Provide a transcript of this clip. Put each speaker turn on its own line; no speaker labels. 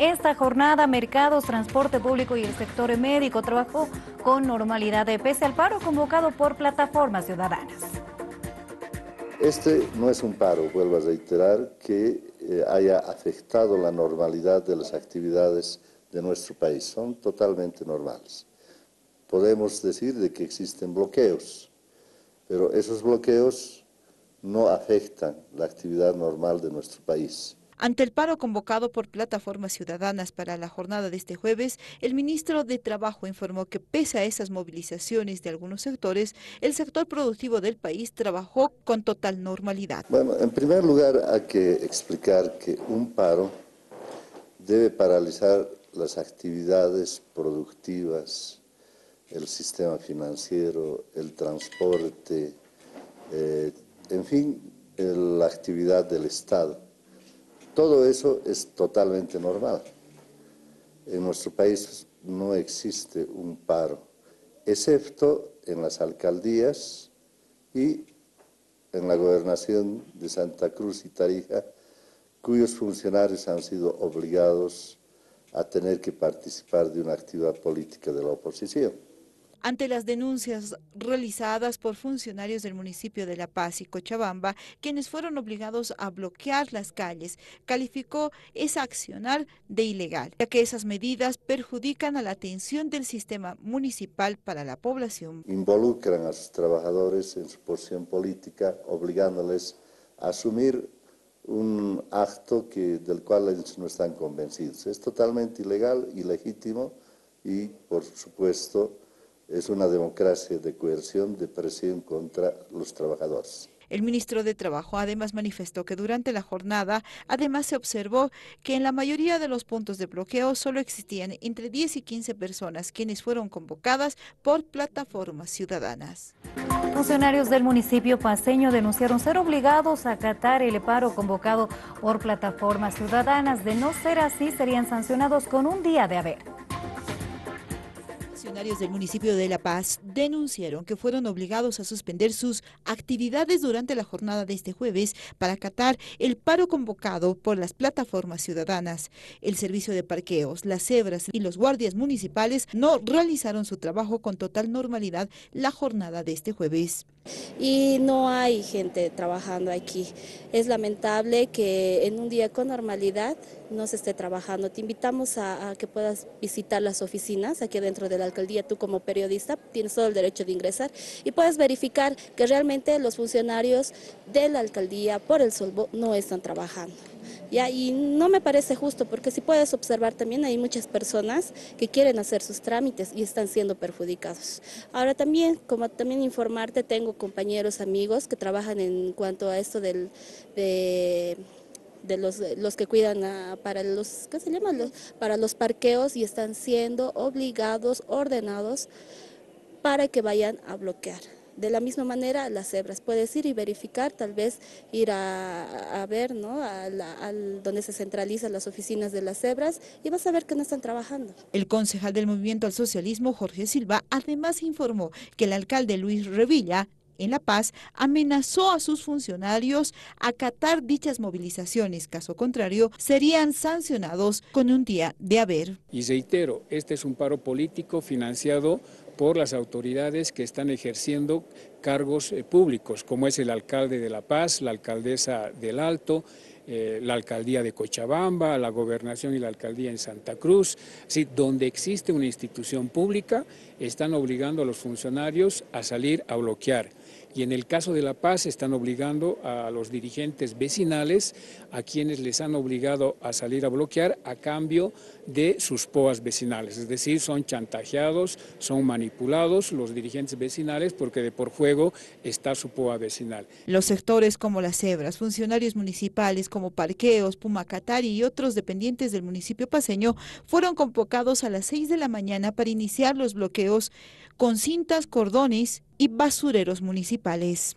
esta jornada mercados, transporte público y el sector médico trabajó con normalidad pese al paro convocado por plataformas ciudadanas.
Este no es un paro, vuelvo a reiterar, que eh, haya afectado la normalidad de las actividades de nuestro país. Son totalmente normales. Podemos decir de que existen bloqueos, pero esos bloqueos no afectan la actividad normal de nuestro país.
Ante el paro convocado por plataformas ciudadanas para la jornada de este jueves, el ministro de Trabajo informó que pese a esas movilizaciones de algunos sectores, el sector productivo del país trabajó con total normalidad.
Bueno, en primer lugar hay que explicar que un paro debe paralizar las actividades productivas, el sistema financiero, el transporte, eh, en fin, la actividad del Estado. Todo eso es totalmente normal. En nuestro país no existe un paro, excepto en las alcaldías y en la gobernación de Santa Cruz y Tarija, cuyos funcionarios han sido obligados a tener que participar de una actividad política de la oposición
ante las denuncias realizadas por funcionarios del municipio de La Paz y Cochabamba, quienes fueron obligados a bloquear las calles, calificó esa accionar de ilegal, ya que esas medidas perjudican a la atención del sistema municipal para la población.
Involucran a sus trabajadores en su posición política, obligándoles a asumir un acto que, del cual ellos no están convencidos. Es totalmente ilegal, ilegítimo y, por supuesto, es una democracia de coerción, de presión contra los trabajadores.
El ministro de Trabajo además manifestó que durante la jornada, además se observó que en la mayoría de los puntos de bloqueo solo existían entre 10 y 15 personas quienes fueron convocadas por plataformas ciudadanas.
Funcionarios del municipio paseño denunciaron ser obligados a acatar el paro convocado por plataformas ciudadanas. De no ser así, serían sancionados con un día de haber
funcionarios del municipio de La Paz denunciaron que fueron obligados a suspender sus actividades durante la jornada de este jueves para acatar el paro convocado por las plataformas ciudadanas. El servicio de parqueos, las cebras y los guardias municipales no realizaron su trabajo con total normalidad la jornada de este jueves
y no hay gente trabajando aquí. Es lamentable que en un día con normalidad no se esté trabajando. Te invitamos a, que puedas visitar las oficinas aquí dentro de la alcaldía. Tú como periodista tienes todo el derecho de ingresar y puedes verificar que realmente los funcionarios de la alcaldía por el Solvo no están trabajando. ¿Ya? Y no me parece justo porque si puedes observar también hay muchas personas que quieren hacer sus trámites y están siendo perjudicados. Ahora también, como también informarte, tengo compañeros, amigos que trabajan en cuanto a esto del... De, los, que cuidan para los ¿qué se llama? para los parqueos y están siendo obligados, ordenados para que vayan a bloquear. De la misma manera, las cebras. Puedes ir y verificar, tal vez ir a, ver, ¿no? A donde se centralizan las oficinas de las cebras y vas a ver que no están trabajando.
El concejal del Movimiento al Socialismo, Jorge Silva, además informó que el alcalde Luis Revilla en La Paz amenazó a sus funcionarios a acatar dichas movilizaciones. Caso contrario, serían sancionados con un día de haber.
Y reitero, este es un paro político financiado por las autoridades que están ejerciendo cargos eh, públicos, como es el alcalde de La Paz, la alcaldesa del Alto, eh, la alcaldía de Cochabamba, la gobernación y la alcaldía en Santa Cruz, donde existe una institución pública, están obligando a los funcionarios a salir a bloquear y en el caso de La Paz están obligando a los dirigentes vecinales, a quienes les han obligado a salir a bloquear a cambio de sus POAs vecinales, es decir, son chantajeados, son manipulados los dirigentes vecinales porque de por juego está su POA vecinal.
Los sectores como las cebras, funcionarios municipales como Parqueos, Pumacatari y otros dependientes del municipio paseño fueron convocados a las 6 de la mañana para iniciar los bloqueos con cintas, cordones y basureros municipales.